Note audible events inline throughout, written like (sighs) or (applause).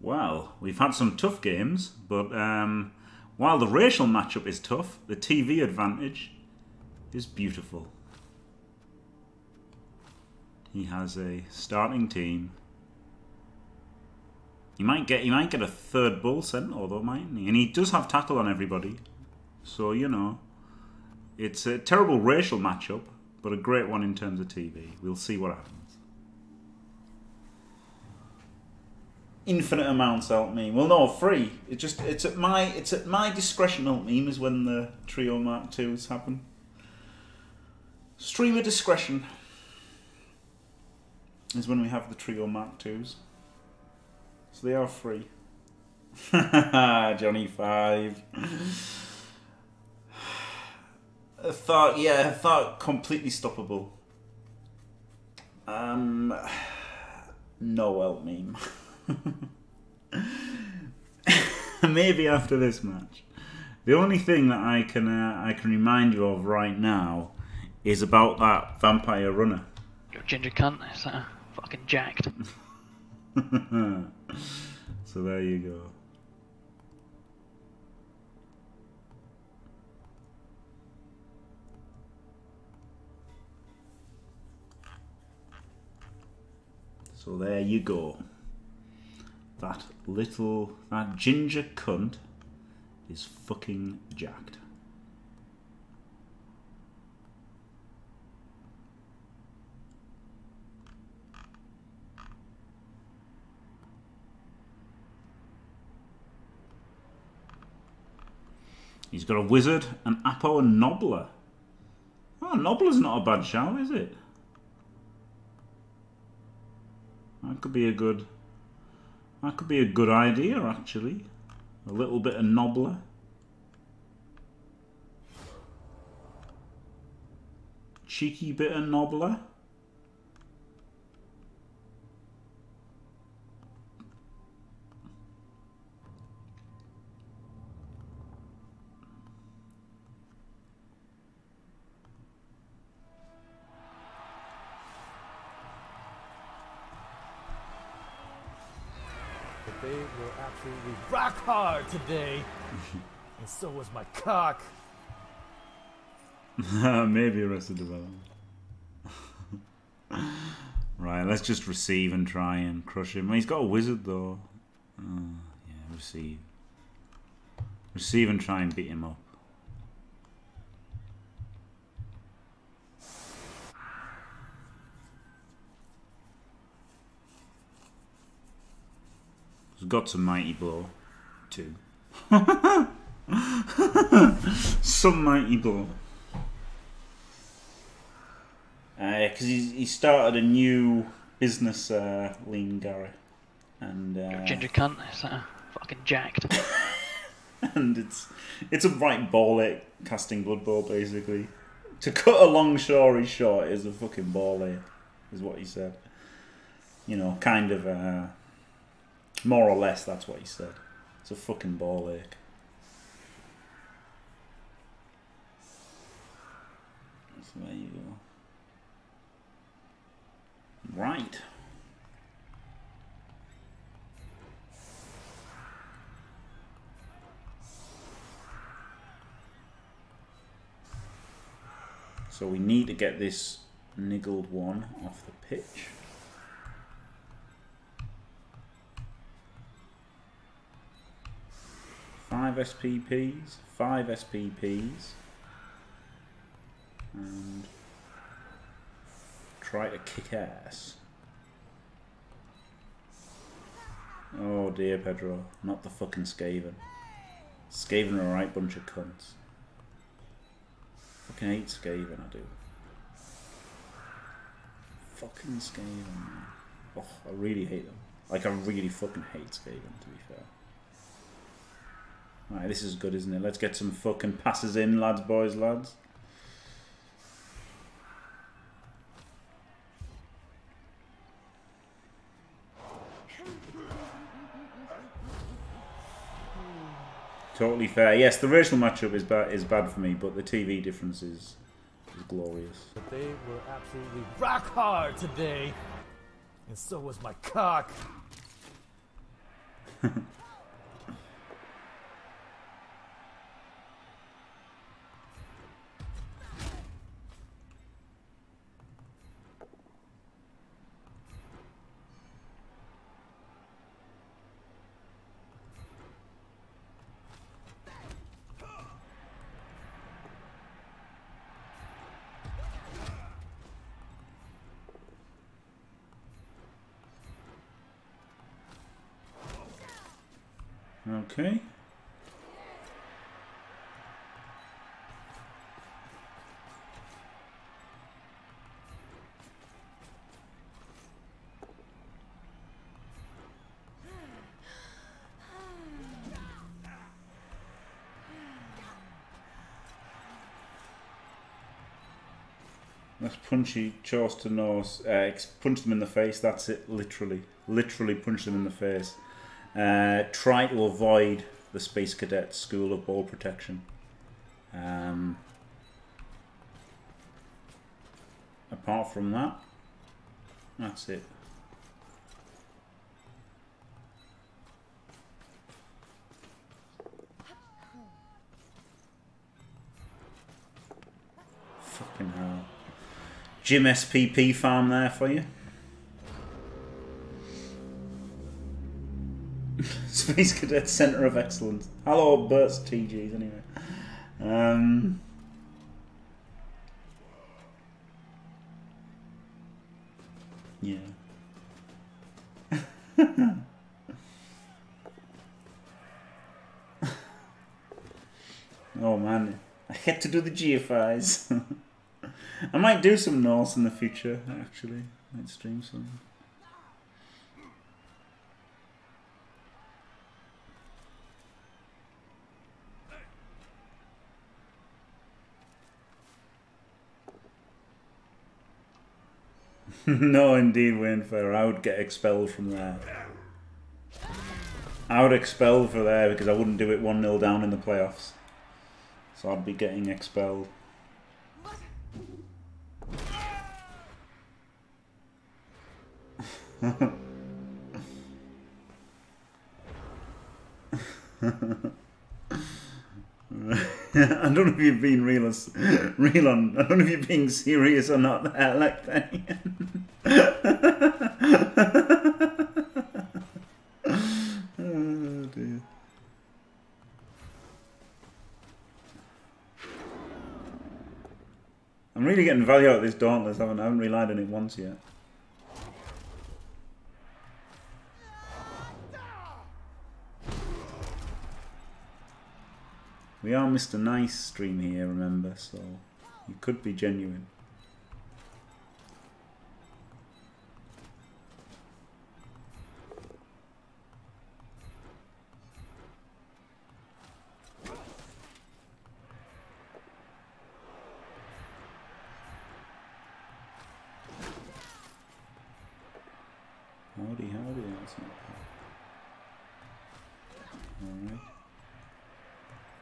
Well, we've had some tough games, but um, while the racial matchup is tough, the TV advantage is beautiful. He has a starting team. He might get he might get a third bull sent, although mightn't he? And he does have tackle on everybody. So, you know. It's a terrible racial matchup, but a great one in terms of TV. We'll see what happens. Infinite amounts help me. Well, no, free. It just it's at my it's at my discretion. Help me is when the trio mark twos happen. Streamer discretion is when we have the trio mark twos. So they are free. (laughs) Johnny Five. (sighs) I thought, yeah, I thought completely stoppable. Um, (sighs) no help meme. (laughs) (laughs) Maybe after this match. The only thing that I can uh, I can remind you of right now is about that vampire runner. Your ginger cunt is uh, fucking jacked. (laughs) so there you go. So there you go. That little, that ginger cunt is fucking jacked. He's got a wizard, an Apo, and Nobbla. Oh, Nobbla's not a bad shout, is it? That could be a good. That could be a good idea, actually. A little bit of Nobbla. Cheeky bit of Nobbla. Today. and so was my cock. (laughs) Maybe Arrested Development. (laughs) right, let's just receive and try and crush him. He's got a wizard though. Oh, yeah, receive. Receive and try and beat him up. He's got some mighty blow, too. some mighty blow. Because he's he started a new business, uh, Lean Gary, and uh, ginger cunt is uh, fucking jacked. (laughs) and it's it's a right ball ache casting Blood Bowl basically. To cut a long story short, is a fucking ball ache, is what he said. You know, kind of, uh, more or less, that's what he said. It's a fucking ball ache. So there you go. Right. So we need to get this niggled one off the pitch. Five SPPs, five SPPs, and try to kick ass. Oh dear, Pedro, not the fucking Skaven. Skaven are a right bunch of cunts. Fucking hate Skaven, I do. Fucking Skaven. Oh, I really hate them. Like, I really fucking hate Skaven, to be fair. Right, this is good, isn't it? Let's get some fucking passes in, lads, boys, lads. Totally fair. Yes, the racial matchup is bad is bad for me, but the TV difference is is glorious. But they were absolutely rock hard today. And so was my cock. (laughs) Okay. Let's punchy chores to nose. Uh, punch them in the face. That's it. Literally, literally punch them in the face. Uh, try to avoid the Space Cadet School of Ball Protection. Um, apart from that, that's it. Fucking hell. Jim SPP farm there for you. Space Cadet Center of Excellence. Hello, Burt's TGs, anyway. Um, yeah. (laughs) oh man, I had to do the GFIs. (laughs) I might do some Norse in the future, actually. I might stream some. (laughs) no, indeed, Wayne Fair. I would get expelled from there. I would expel for there because I wouldn't do it 1 0 down in the playoffs. So I'd be getting expelled. (laughs) (laughs) I don't know if you're being real, as, real on. I don't know if you're being serious or not. (laughs) There, like that. (laughs) oh. I'm really getting value out of this Dauntless, haven't I? I haven't relied on it once yet. We are Mr. Nice stream here, remember, so you could be genuine. Howdy, howdy, that's not bad. Alright.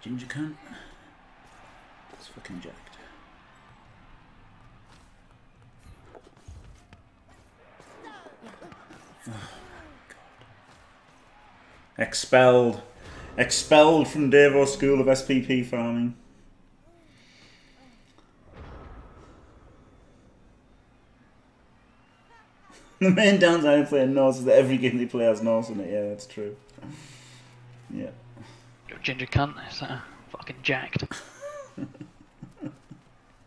Ginger cunt. It's fucking jacked. Oh, God. Expelled. Expelled from Davos School of SPP farming. (laughs) the main downside of playing Norse is that every game they play has Norse in it. Yeah, that's true. Yeah. Ginger cunt. It's uh, fucking jacked. (laughs)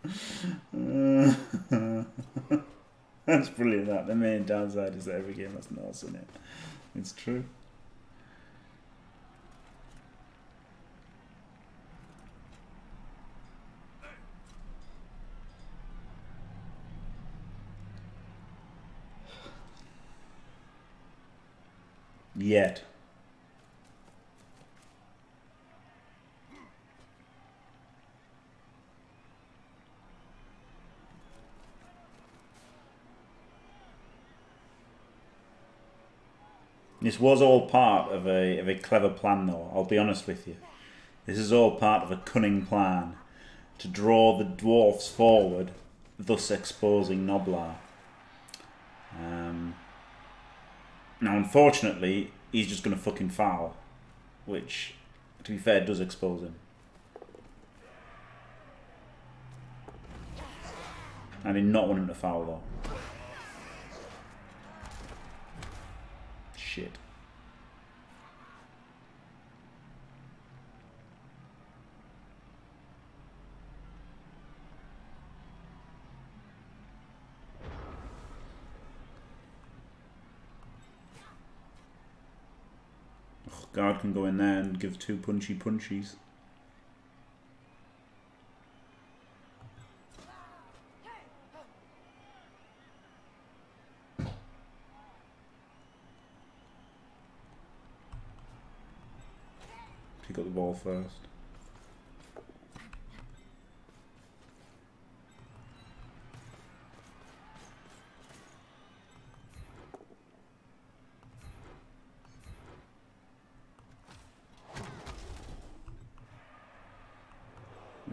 (laughs) That's brilliant. That the main downside is that every game has Norse in it. It's true. Yet. This was all part of a of a clever plan, though. I'll be honest with you. This is all part of a cunning plan to draw the dwarfs forward, thus exposing Nobbla. Um, now, unfortunately, he's just going to fucking foul. Which, to be fair, does expose him. I did not want him to foul though. Shit. Ugh, Guard can go in there and give two punchy punchies. Ball first.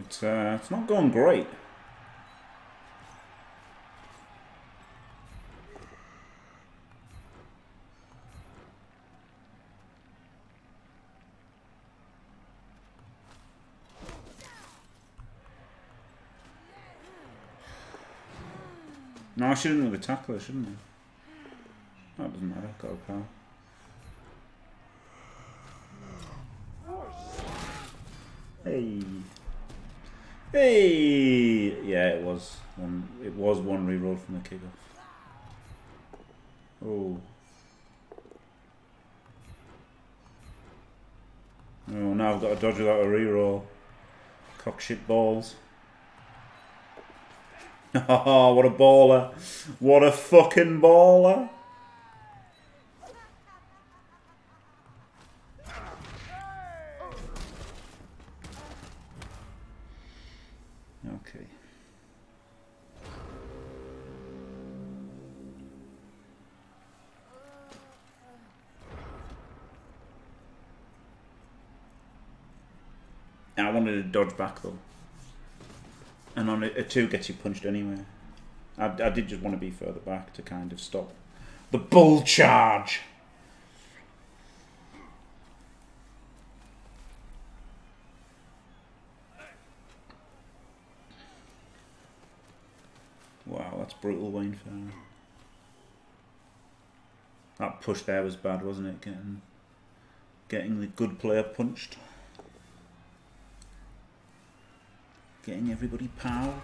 It's uh, it's not going great. I shouldn't have a tackler, shouldn't I? That doesn't matter, got a pal. Hey. Hey! Yeah, it was one. It was one reroll from the kickoff. Oh. Oh, now I've got to dodge without a reroll. Cock shit balls. Oh, (laughs) what a baller! What a fucking baller! Okay. I wanted to dodge back though. And on a, a two gets you punched anyway. I, I did just want to be further back to kind of stop the bull charge. Wow, that's brutal, Wayne Farrer. That push there was bad, wasn't it? Getting, getting the good player punched. Getting everybody powed.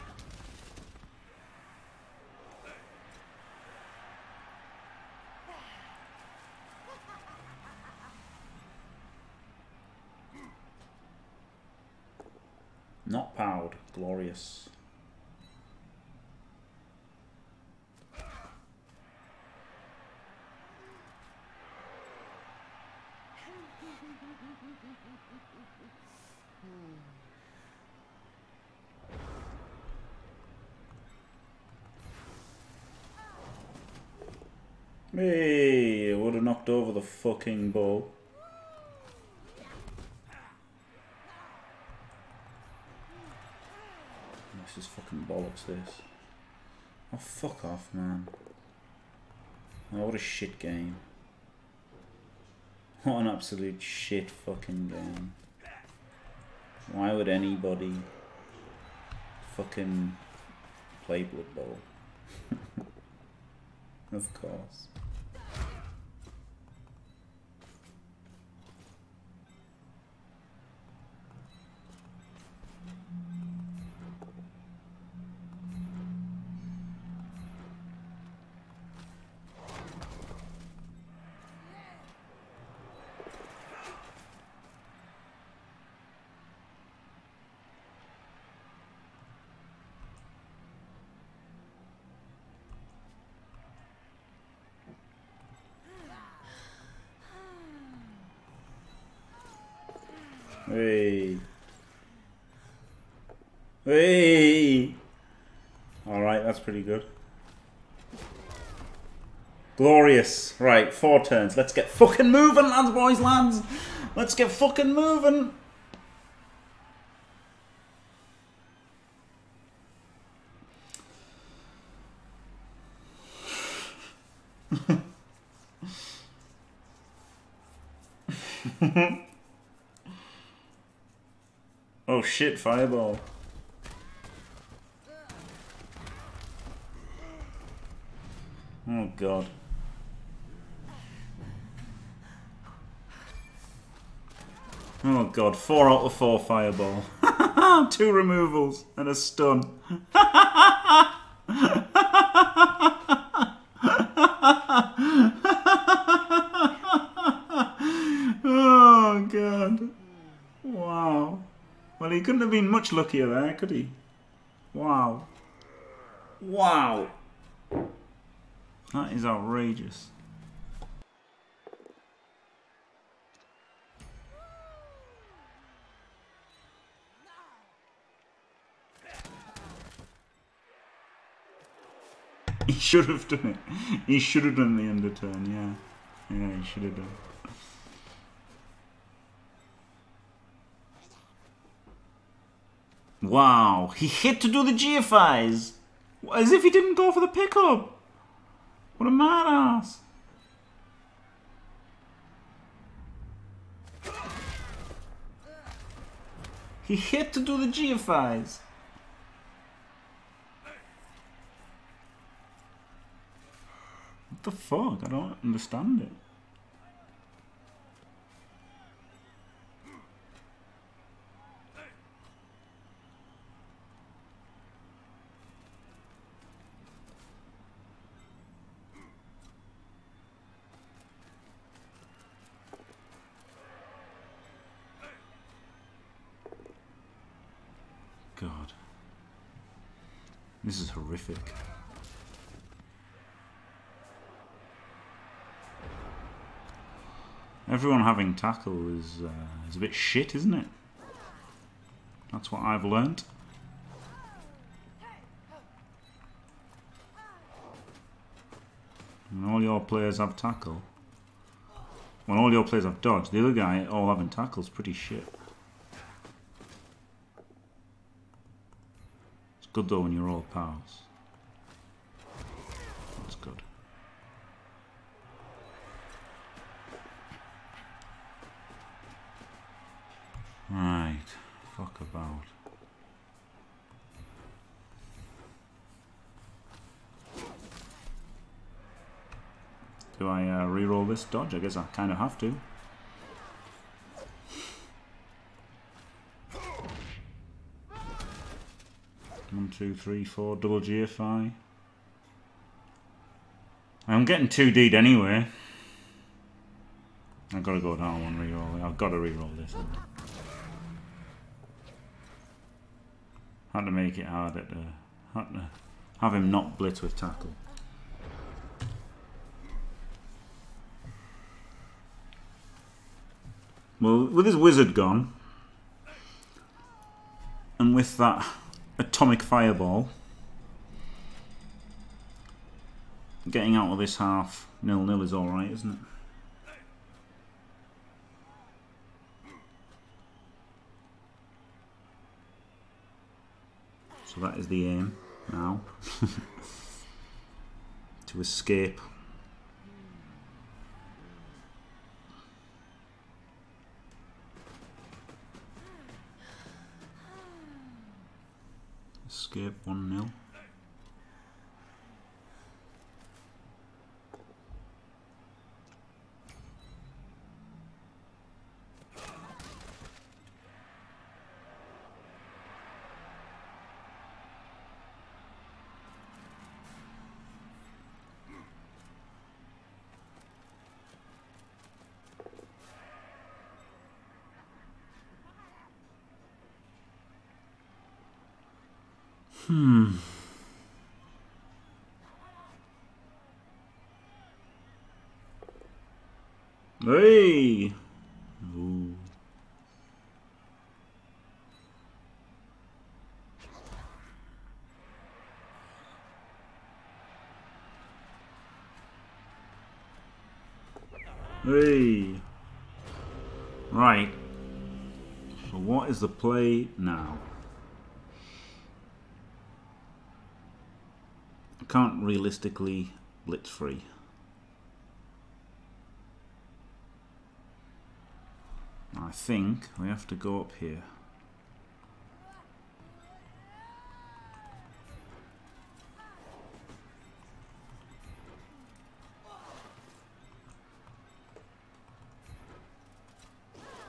Not powed. Glorious. I would have knocked over the fucking ball. This is fucking bollocks, this. Oh, fuck off, man. Oh, what a shit game. What an absolute shit fucking game. Why would anybody fucking play Blood Bowl? (laughs) of course. Hey. Hey. Alright, that's pretty good. Glorious. Right, four turns. Let's get fucking moving, lads, boys, lads. Let's get fucking moving. (laughs) oh shit, fireball. Oh god. Oh god, four out of four fireball. (laughs) Two removals and a stun. oh god. Wow. Well, he couldn't have been much luckier there, could he? Wow. Wow. That is outrageous. (laughs) He should have done it. He should have done the underturn, yeah. Yeah, he should have done. Wow, he hit to do the GFIs! As if he didn't go for the pickup! What a mad ass! He hit to do the GFIs! What the fuck? I don't understand it. God. This is horrific. Everyone having tackle is, uh, is a bit shit, isn't it? That's what I've learnt. When all your players have tackle, when all your players have dodge, the other guy all having tackle is pretty shit. It's good though when you're all pals. That's good. Right, fuck about. Do I uh, re-roll this dodge? I guess I kind of have to. One, two, three, four, double GFI. I'm getting 2D'd anyway. I've got to go down one re-roll. I've got to re-roll this. Had to make it hard at the... Had to have him not blitz with tackle. Well, with his wizard gone, and with that atomic fireball, getting out of this half nil-nil is alright, isn't it? So that is the aim now. (laughs) to escape. Escape 1 Hmm. Hey. Ooh. Hey. Right. So what is the play now? Can't realistically blitz free. I think we have to go up here.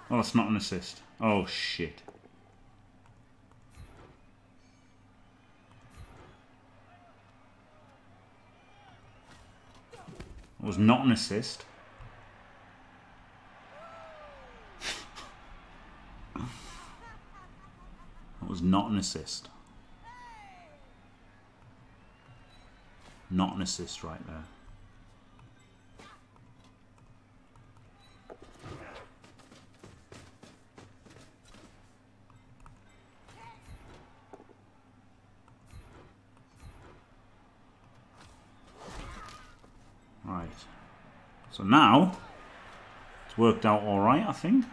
Oh, it's not an assist. Oh, shit. It was not an assist. That was not an assist. Not an assist right there. So now, it's worked out alright, I think.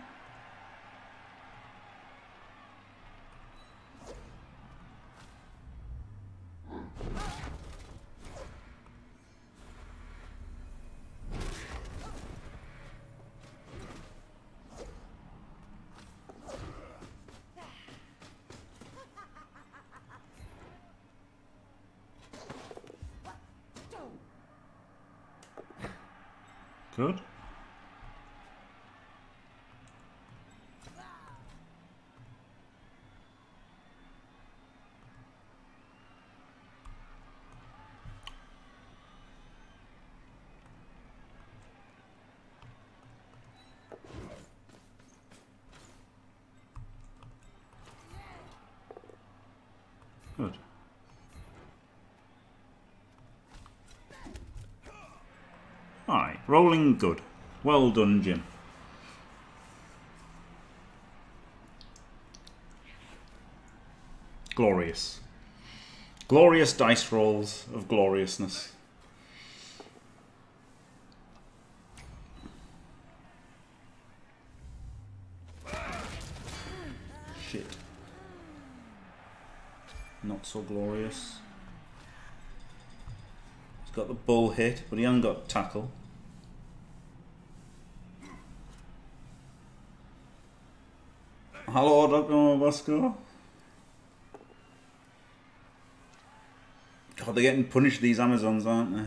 Good. Good. Alright, rolling good. Well done, Jim. Glorious. Glorious dice rolls of gloriousness. Shit. Not so glorious. He's got the bull hit, but he hasn't got tackle. Hello, Dr. Mabasco. God, they're getting punished, these Amazons, aren't they?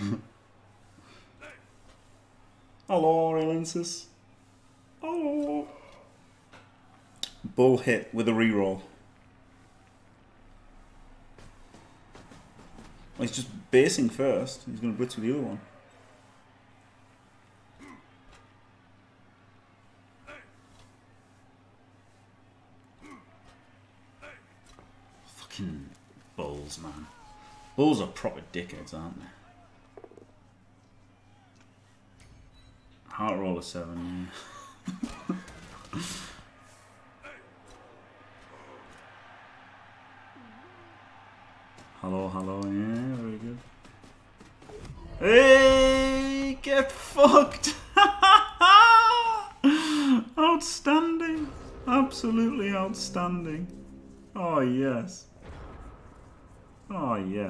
(laughs) Hello, Relensis. Hello. Bull hit with a reroll. He's just basing first. He's going to blitz with the other one. Fucking bulls, man. Bulls are proper dickheads, aren't they? Heart roller seven, yeah.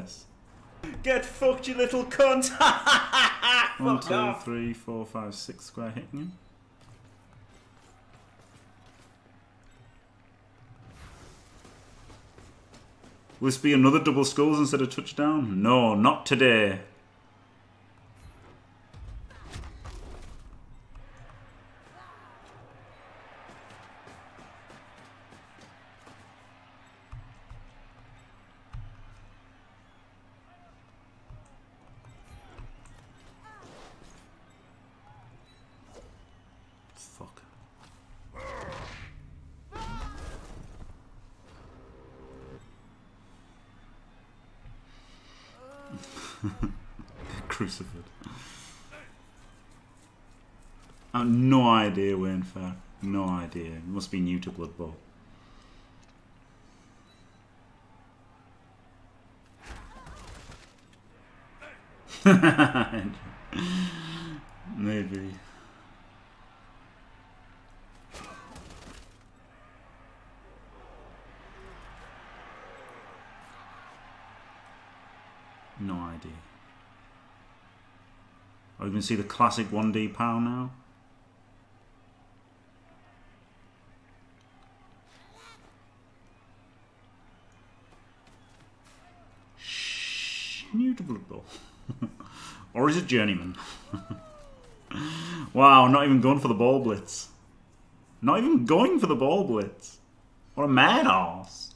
Yes. Get fucked, you little cunt! (laughs) One, two, off. three, four, five, six square hitting him. Will this be another double skulls instead of touchdown? No, not today. Crucified. I have no idea, Wayne. No idea. It must be new to Blood Bowl. (laughs) Maybe. No idea. Are we can see the classic 1D POW now? Bowl. (laughs) or is it Journeyman? (laughs) wow, not even going for the ball blitz. Not even going for the ball blitz. What a mad ass.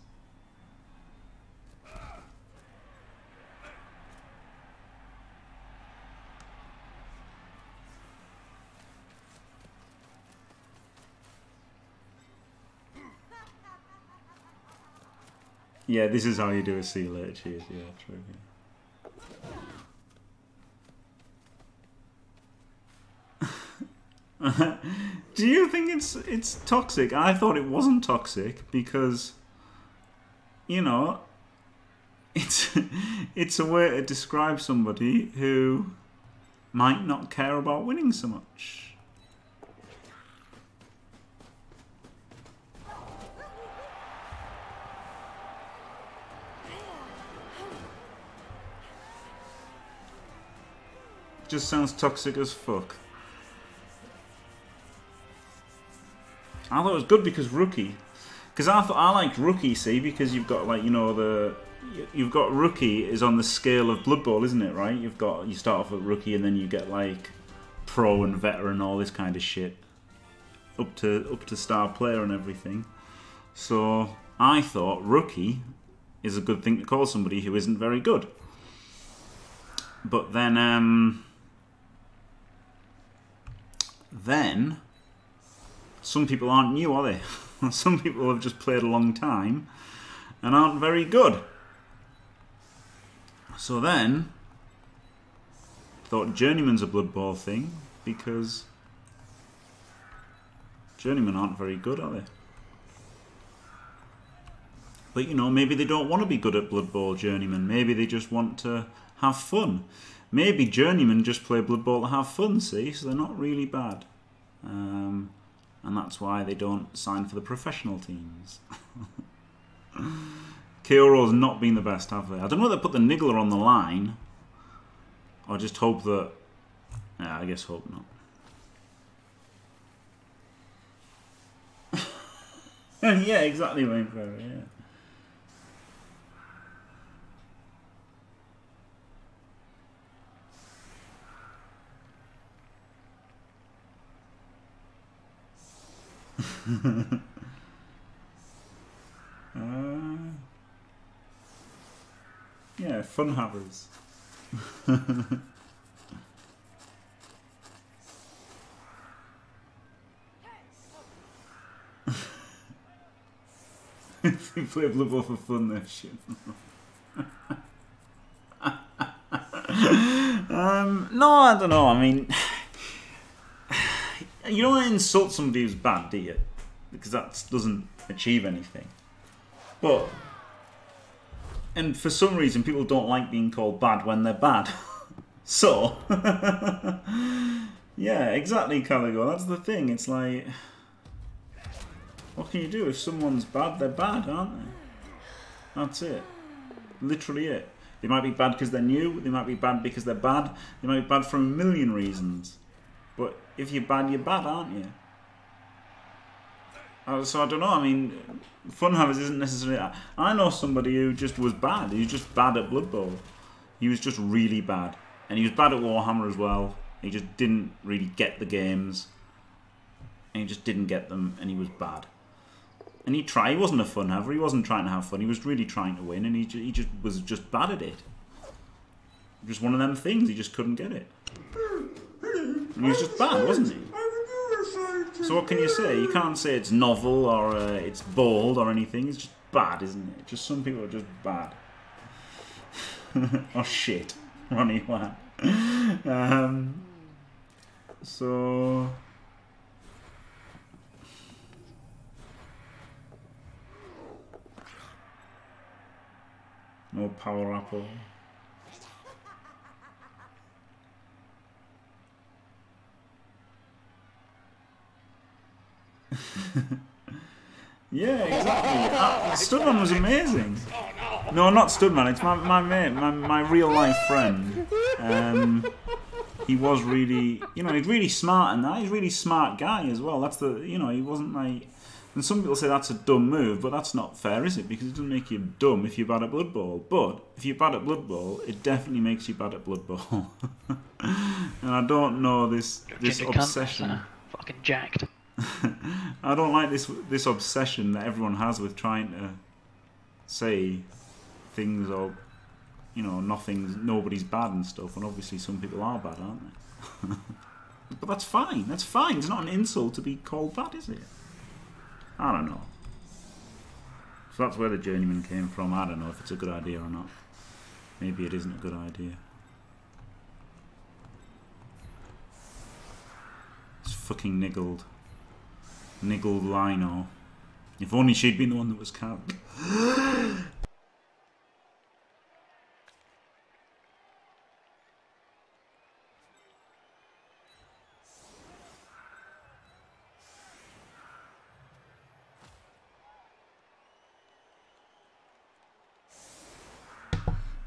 Yeah, this is how you do a you later cheers. Yeah, true. Yeah. (laughs) do you think it's it's toxic? I thought it wasn't toxic because you know (laughs) it's it's a way to describe somebody who might not care about winning so much. Just sounds toxic as fuck. I thought it was good because rookie, because I thought I liked rookie. See, because you've got like you know the you've got rookie is on the scale of Blood Bowl, isn't it? Right? You've got you start off at rookie and then you get like pro and veteran, all this kind of shit, up to up to star player and everything. So I thought rookie is a good thing to call somebody who isn't very good. But then, um, then some people aren't new, are they? (laughs) some people have just played a long time and aren't very good. So then, thought Journeyman's a Blood Bowl thing because Journeymen aren't very good, are they? But you know, maybe they don't want to be good at Blood Bowl Journeyman. Maybe they just want to have fun. Maybe Journeymen just play Blood Bowl to have fun, see? So they're not really bad. Um, and that's why they don't sign for the professional teams. (laughs) Keoro's not been the best, have they? I don't know if they put the Niggler on the line. Or just hope that... Yeah, I guess hope not. (laughs) yeah, exactly, Wayne yeah. (laughs) uh, yeah, fun havers. if (laughs) you play Blood Bowl for fun, there shit. (laughs) um, no, I don't know. I mean, (sighs) you don't insult somebody who's bad, do you? Because that doesn't achieve anything. But, and for some reason, people don't like being called bad when they're bad. (laughs) so, (laughs) yeah, exactly, Caligo. That's the thing. It's like, what can you do? If someone's bad, they're bad, aren't they? That's it. Literally it. They might be bad because they're new. They might be bad because they're bad. They might be bad for a million reasons. But if you're bad, you're bad, aren't you? Uh, so I don't know. I mean, Fun Havers isn't necessarily. That. I know somebody who just was bad. He was just bad at Blood Bowl. He was just really bad, and he was bad at Warhammer as well. He just didn't really get the games, and he just didn't get them, and he was bad. And he tried. He wasn't a fun haver. He wasn't trying to have fun. He was really trying to win, and he he just was just bad at it. Just one of them things. He just couldn't get it. And he was just bad, wasn't he? So what can you say? You can't say it's novel or uh, it's bold or anything. It's just bad, isn't it? Just some people are just bad. (laughs) oh shit, (laughs) Ronnie Watt. Um, so no power apple. (laughs) yeah, exactly. Uh, Stubborn was amazing. No! No, not Studman. It's my my mate, my my real life friend. Um, he was really, you know, he's really smart and that. He's a really smart guy as well. That's the, you know, he wasn't like. And some people say that's a dumb move, but that's not fair, is it? Because it doesn't make you dumb if you're bad at Blood Bowl. But if you're bad at Blood Bowl, it definitely makes you bad at Blood Bowl. (laughs) and I don't know this this cunt, obsession. fucking jacked. (laughs) I don't like this this obsession that everyone has with trying to say things or you know nothing's nobody's bad and stuff. And obviously some people are bad, aren't they? (laughs) but that's fine. That's fine. It's not an insult to be called bad, is it? I don't know. So that's where the journeyman came from. I don't know if it's a good idea or not. Maybe it isn't a good idea. It's fucking niggled. Niggled Lino. If only she'd been the one that was capped.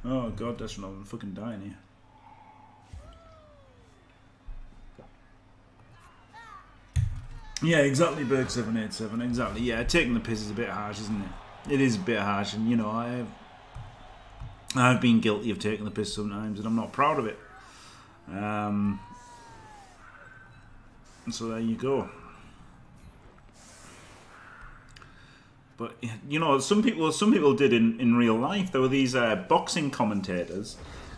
Oh god, that's not I'm fucking dying here. Yeah, exactly, Berg seven eight seven. Exactly. Yeah, taking the piss is a bit harsh, isn't it? It is a bit harsh, and you know, I've I've been guilty of taking the piss sometimes, and I'm not proud of it. Um, so there you go. But you know, some people some people did in, in real life. There were these uh, boxing commentators,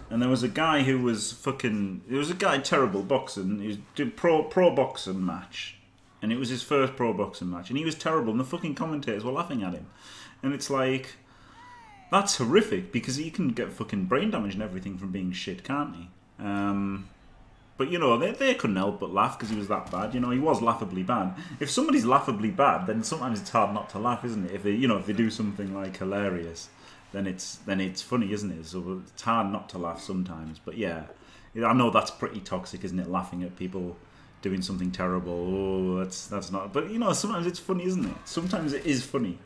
and there was a guy who was fucking. There was a guy terrible boxing. He doing pro pro boxing match, and it was his first pro boxing match, and he was terrible. And the fucking commentators were laughing at him, and it's like, that's horrific because he can get fucking brain damage and everything from being shit, can't he? Um, but you know, they, they couldn't help but laugh because he was that bad. You know, he was laughably bad. If somebody's laughably bad, then sometimes it's hard not to laugh, isn't it? If they, you know, if they do something like hilarious, then it's then it's funny, isn't it? So it's hard not to laugh sometimes. But yeah, I know that's pretty toxic, isn't it? Laughing at people doing something terrible. Oh, that's that's not. But you know, sometimes it's funny, isn't it? Sometimes it is funny.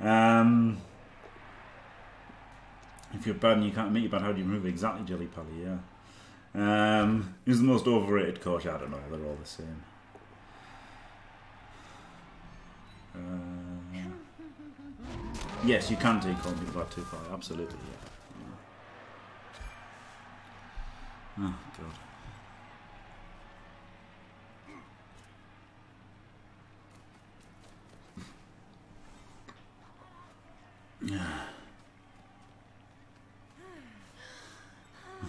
Um, if you're bad and you can't admit you're bad, how do you move? Exactly, Jelly Pally. Yeah. Um, who's the most overrated coach? I don't know. They're all the same. Uh, yes, you can take on people bad too far. Absolutely, yeah. Oh god. Yeah.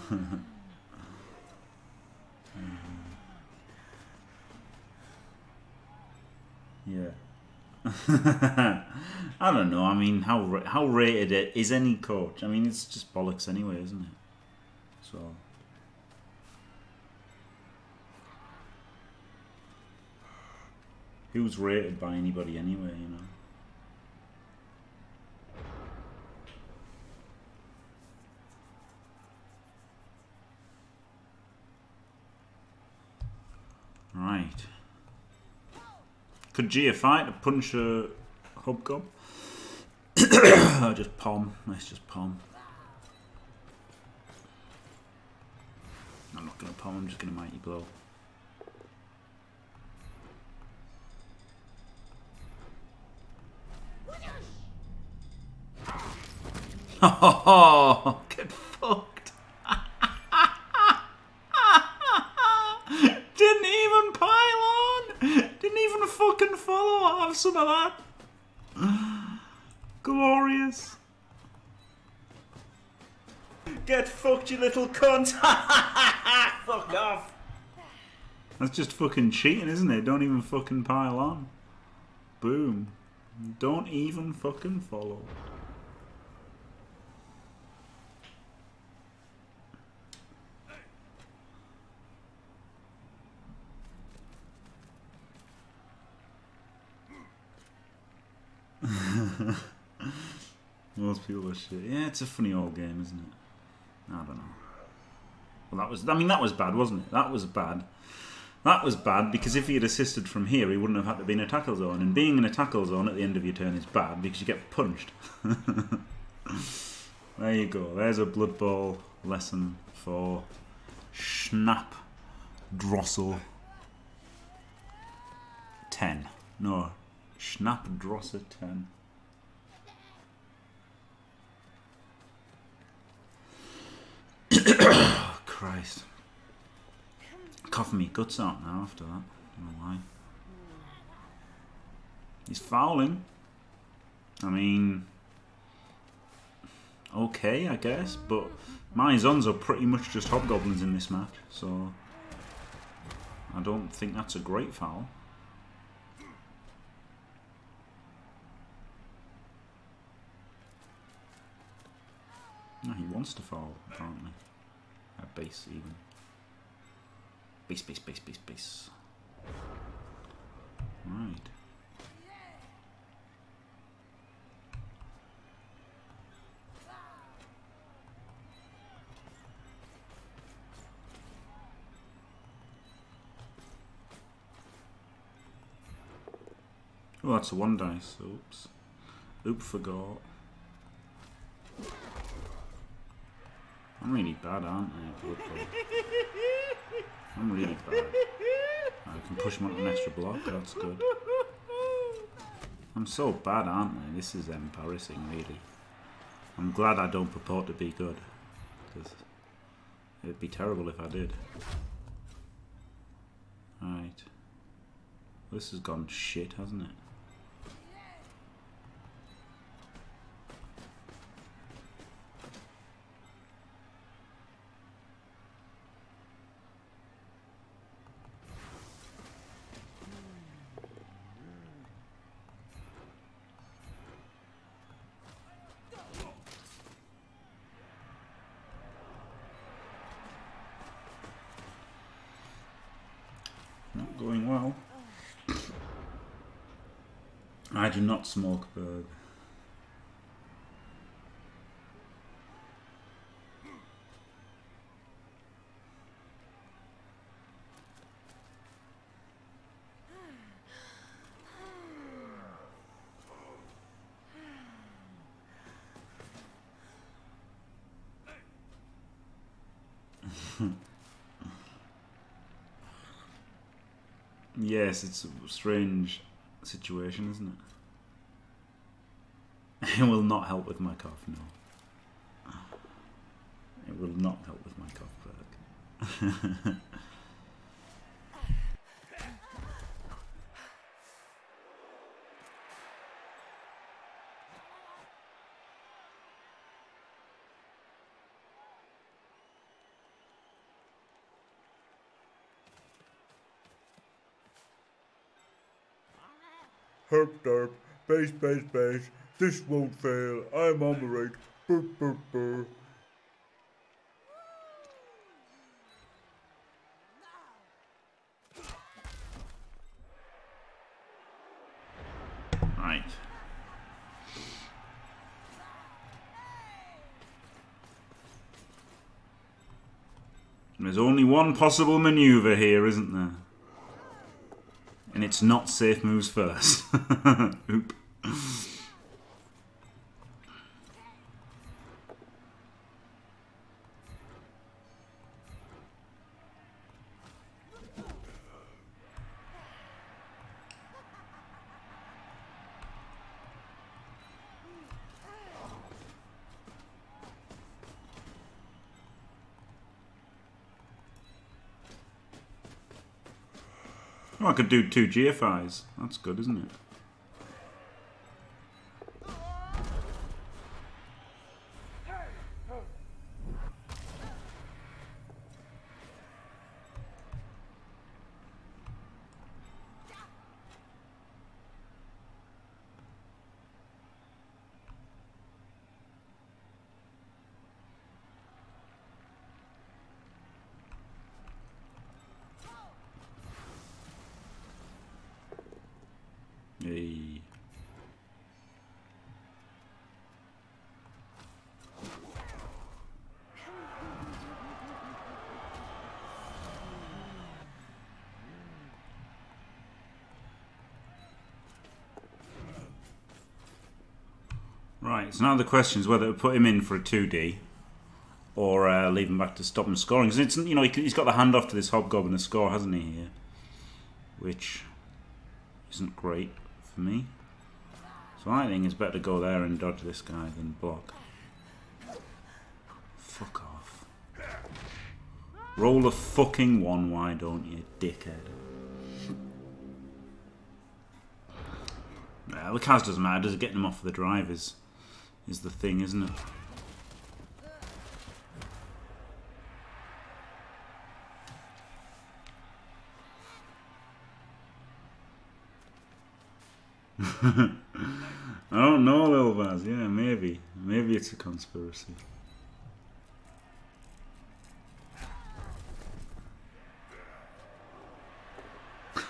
(laughs) (laughs) I don't know. I mean, how how rated it is any coach? I mean, it's just bollocks anyway, isn't it? So. Who's rated by anybody anyway? You know. Right. Could Gia fight a punch a hubcub? (coughs) oh, just palm. Let's just palm. I'm not going to palm, I'm just going to mighty blow. (laughs) Fucked. Didn't even pile on. Didn't even fucking that. (gasps) Glorious. Get fucked, you little cunt. (laughs) Fuck off. That's just fucking cheating, isn't it? Don't even fucking pile on. Boom. Don't even fucking follow. (laughs) Most people are shit. Yeah, it's a funny old game, isn't it? I don't know. Well, that was. I mean, that was bad, wasn't it? That was bad. That was bad because if he had assisted from here, he wouldn't have had to be in a tackle zone. And being in a tackle zone at the end of your turn is bad because you get punched. (laughs) There you go. There's a Blood Bowl lesson for Schnapp Drossel 10. No, Schnapp Drossel 10. oh, Christ. Coughing me guts out now after that. Don't know why. He's fouling. I mean, okay, I guess, but my Zons are pretty much just hobgoblins in this match, so I don't think that's a great foul. No, he wants to foul, apparently. At base, even. Base, base, base, base, base. Right. Oh, that's a one dice. Oops. Oop, forgot. I'm really bad, aren't I? I'm really bad. I can push him onto an extra block. That's good. I'm so bad, aren't I? This is embarrassing, really. I'm glad I don't purport to be good. Because it'd be terrible if I did. Right. This has gone shit, hasn't it? Not going well. I do not smoke Berg. (laughs) Yes, it's a strange situation, isn't it? (laughs) It will not help with my cough, no. It will not help with my cough, Berg. (laughs) derp, base, base, base. This won't fail. I'm on the right. Burr, burr, burr. Right. There's only one possible maneuver here, isn't there? And it's not safe moves first. (laughs) Oop. Oh, I could do two GFIs. That's good, isn't it? Hey. So now the question is whether to put him in for a 2D or uh, leave him back to stop him scoring. 'Cause it's, you know, he, he's got the handoff to this Hobgoblin to score, hasn't he, here? Which isn't great for me. So I think it's better to go there and dodge this guy than block. Fuck off. Roll a fucking one, why don't you, dickhead? Well, the cast doesn't matter, does it? Getting him off the drive is, is the thing, isn't it? (laughs) I don't know, Lil Vaz. Yeah, maybe. Maybe it's a conspiracy.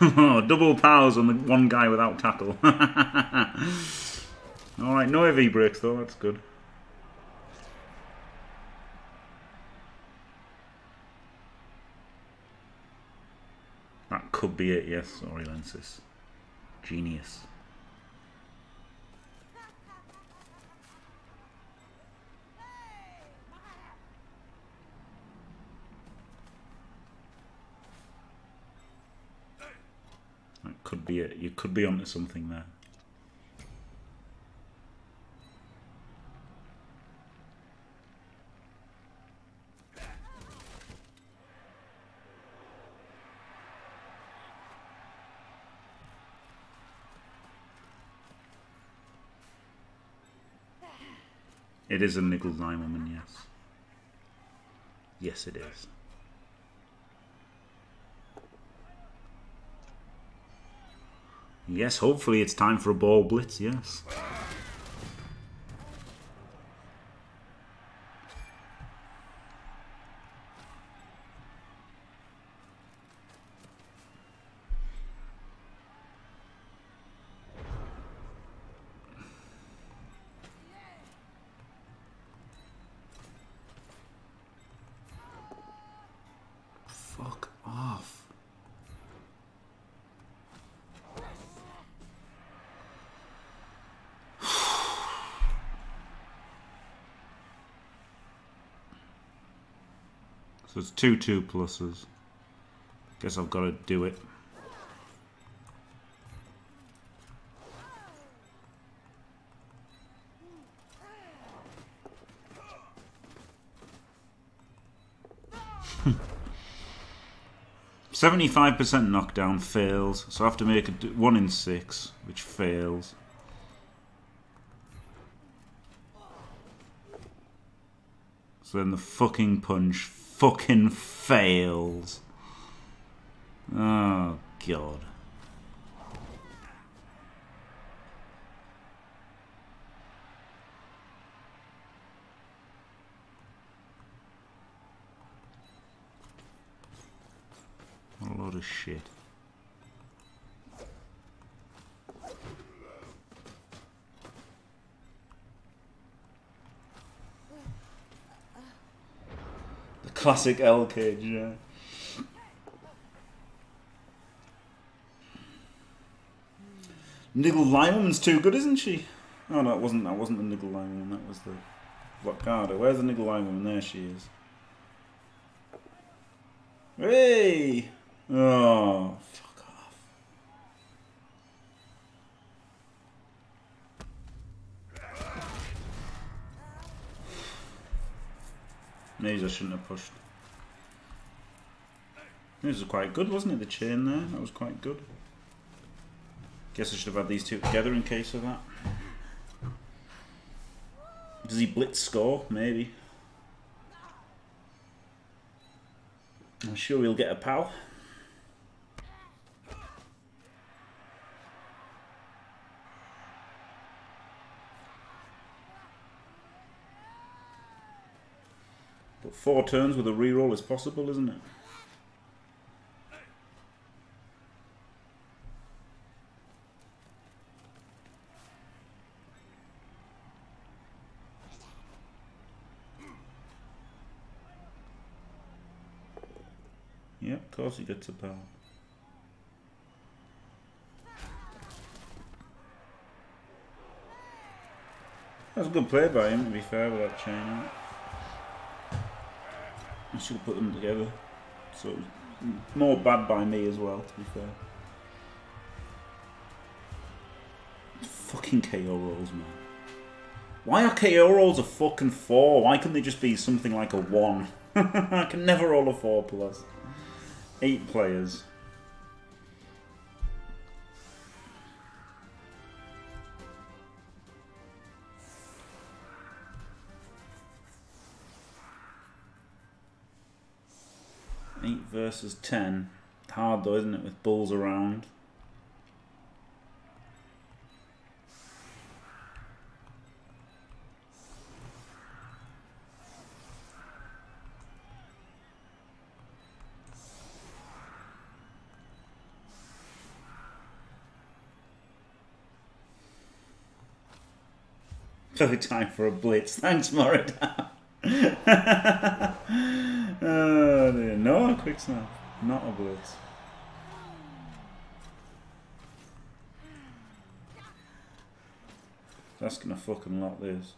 (laughs) Oh, double powers on the one guy without tackle. (laughs) Alright, no AV breaks though, that's good. That could be it, yes, Oriolensis. Genius. That could be it. You could be onto something there. It is a Nigel Woman, yes. Yes, it is. Yes, hopefully it's time for a ball blitz, yes. Fuck off. It's two two pluses. Guess I've got to do it. Seventy-five percent knockdown fails, so I have to make a one in six, which fails. So then the fucking punch fucking fails. Oh god. A lot of shit. Classic L cage, yeah. Niggle Linewoman's too good, isn't she? Oh no, it wasn't. That wasn't the Niggle Linewoman. That was the Blockada. Where's the Niggle Linewoman? There she is. Hey! Oh, fuck Maybe I shouldn't have pushed. This was quite good, wasn't it? The chain there, that was quite good. Guess I should have had these two together in case of that. Does he blitz score? Maybe. I'm sure we'll get a pal. But four turns with a reroll is possible, isn't it? Yeah, of course he gets a pal. That was a good play by him, to be fair, with that chain out. Should have put them together. So more bad by me as well, to be fair. Fucking KO rolls, man. Why are KO rolls a fucking four? Why couldn't they just be something like a one? (laughs) I can never roll a four plus. Eight players. Versus ten. Hard though, isn't it, with bulls around? (laughs) Perfect time for a blitz. Thanks, Moradam. (laughs) no, quick snap. Not a blitz. That's gonna fucking lock this.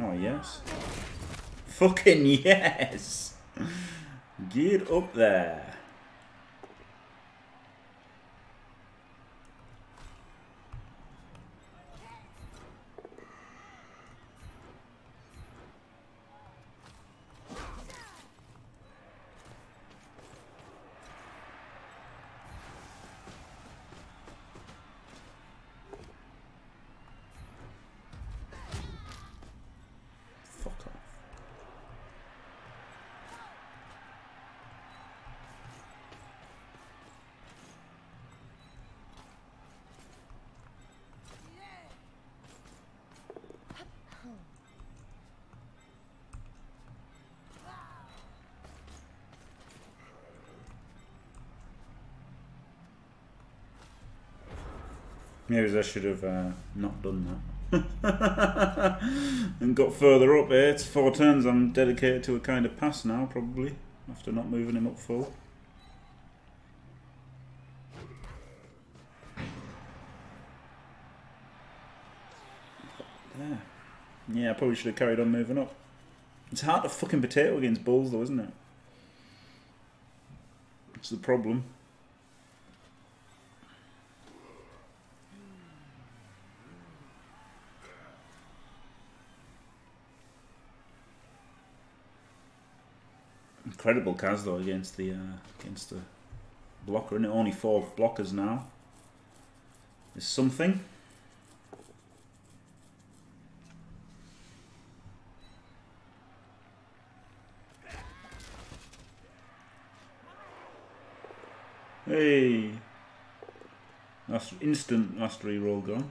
Oh, yes. Fucking (laughs) yes! Get up there. Maybe I should have uh, not done that. (laughs) and got further up here. It's four turns. I'm dedicated to a kind of pass now, probably, after not moving him up full. There. Yeah, I probably should have carried on moving up. It's hard to fucking potato against bulls, though, isn't it? It's the problem. Incredible cas though against the uh, against the blocker, and only four blockers now. Is something. Hey, that's instant mastery roll gone.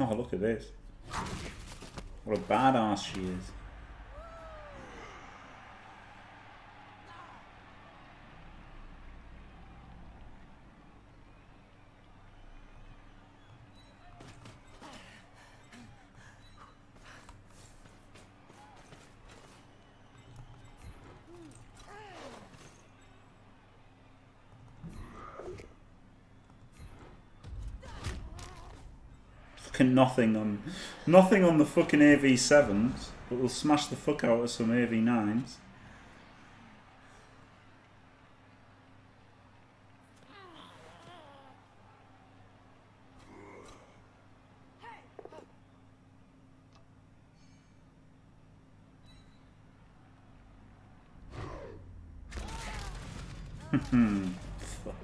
Oh, look at this. What a badass she is. Nothing on Nothing on the fucking AV7s, but we'll smash the fuck out of some AV9s. Hmm. Fuck.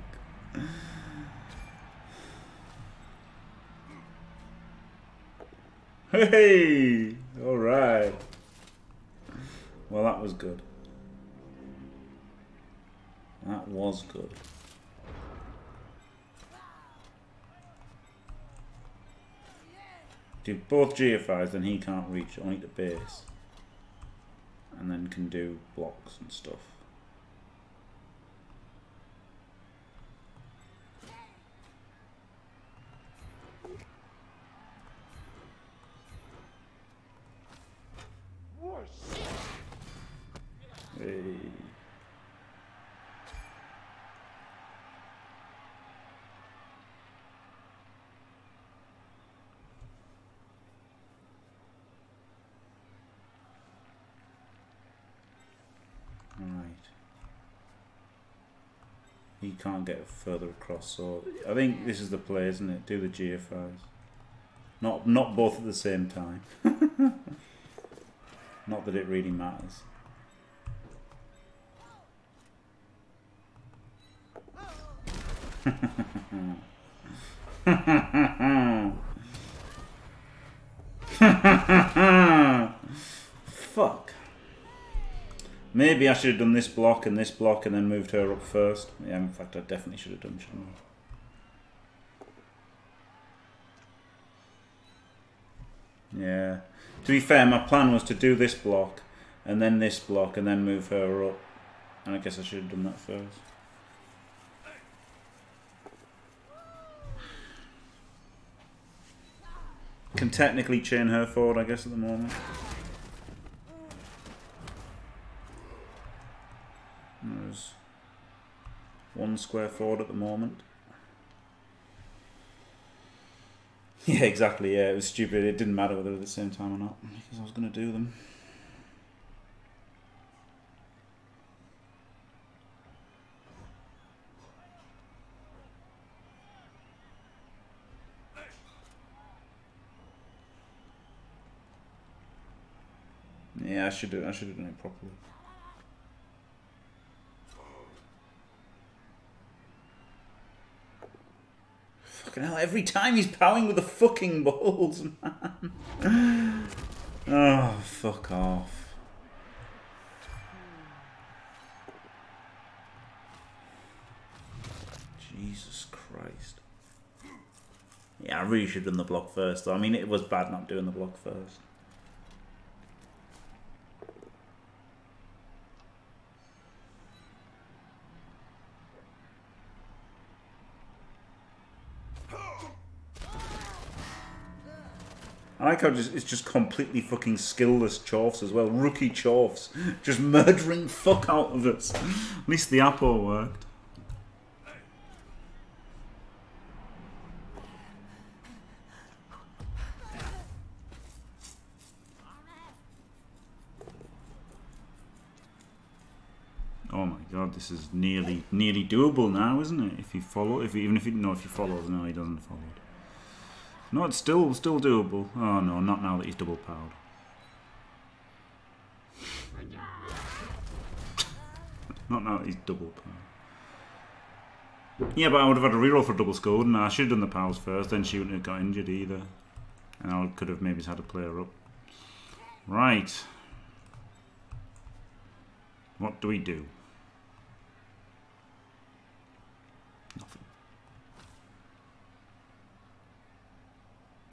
Hey! Alright. Well, that was good. That was good. Do both GFIs, then he can't reach only the base. And then can do blocks and stuff. Hey. Right. He can't get further across, so I think this is the play, isn't it? Do the GFIs. Not not both at the same time. (laughs) not that it really matters. (laughs) Fuck. Maybe I should have done this block and this block and then moved her up first. Yeah, in fact, I definitely should have done, shouldn't? Yeah. To be fair, my plan was to do this block and then this block and then move her up. And I guess I should have done that first. Can technically chain her forward, I guess, at the moment. There's one square forward at the moment. (laughs) Yeah, exactly. Yeah, it was stupid. It didn't matter whether at the same time or not because I was going to do them. Yeah, I should do. I should have done it properly. Fucking hell! Every time he's powering with the fucking balls, (laughs) man. Oh, fuck off. Jesus Christ. Yeah, I really should have done the block first. I mean, it was bad not doing the block first. It's just completely fucking skillless Chorfs as well. Rookie Chorfs. Just murdering fuck out of us. At least the apple worked. Oh my god, this is nearly nearly doable now, isn't it? If you follow, if even if you no, if he follows, no, he doesn't follow. No, it's still still doable. Oh no, not now that he's double powered. not now that he's double powered. Yeah, but I would have had a reroll for double skull, and I should have done the powers first, then she wouldn't have got injured either. And I could have maybe had a player up. Right. What do we do? Nothing.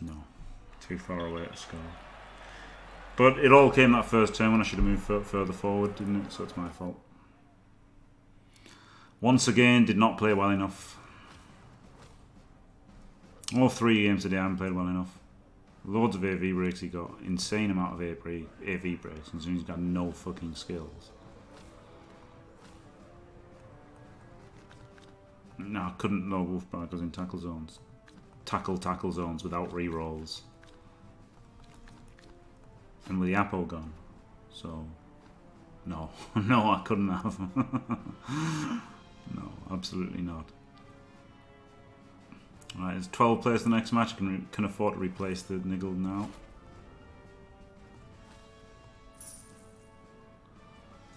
No. Too far away to score. But it all came that first turn when I should have moved further forward, didn't it? So it's my fault. Once again, did not play well enough. All three games today I haven't played well enough. Loads of AV breaks he got. Insane amount of AV breaks. And he's got no fucking skills. No, I couldn't know Wolfbarkers in tackle zones. Tackle tackle zones without re-rolls. and with the apple gone. So, no, (laughs) no, I couldn't have. (laughs) no, absolutely not. Alright, it's 12 players the next match. Can can afford to replace the niggle now.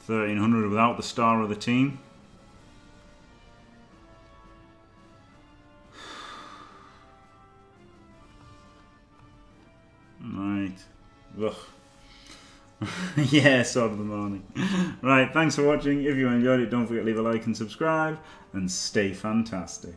Thirteen hundred without the star of the team. Right. Ugh. (laughs) yeah, sort of the morning. Right, thanks for watching. If you enjoyed it, don't forget to leave a like and subscribe. And stay fantastic.